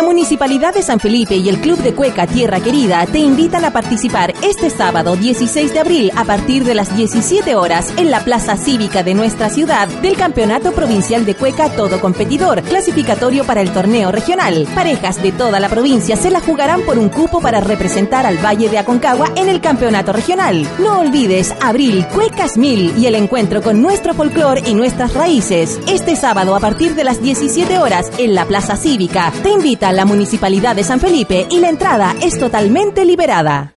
La Municipalidad de San Felipe y el Club de Cueca Tierra Querida te invitan a participar este sábado 16 de abril a partir de las 17 horas en la Plaza Cívica de nuestra ciudad del Campeonato Provincial de Cueca Todo Competidor, clasificatorio para el torneo regional. Parejas de toda la provincia se la jugarán por un cupo para representar al Valle de Aconcagua en el Campeonato Regional. No olvides Abril Cuecas Mil y el encuentro con nuestro folclor y nuestras raíces. Este sábado a partir de las 17 horas en la Plaza Cívica te invita la Municipalidad de San Felipe y la entrada es totalmente liberada.